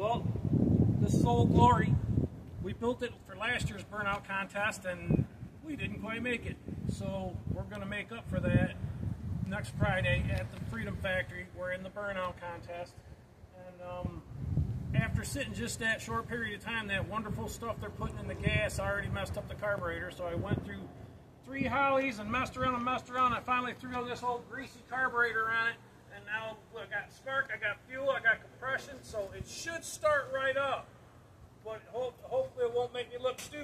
Well, this is Old Glory. We built it for last year's burnout contest and we didn't quite make it. So we're going to make up for that next Friday at the Freedom Factory. We're in the burnout contest. And um, after sitting just that short period of time, that wonderful stuff they're putting in the gas already messed up the carburetor. So I went through three Holleys and messed around and messed around. I finally threw this old greasy carburetor on it. And now look, I got spark, I got fuel, I got compression. So it should start right up. But hope, hopefully it won't make me look stupid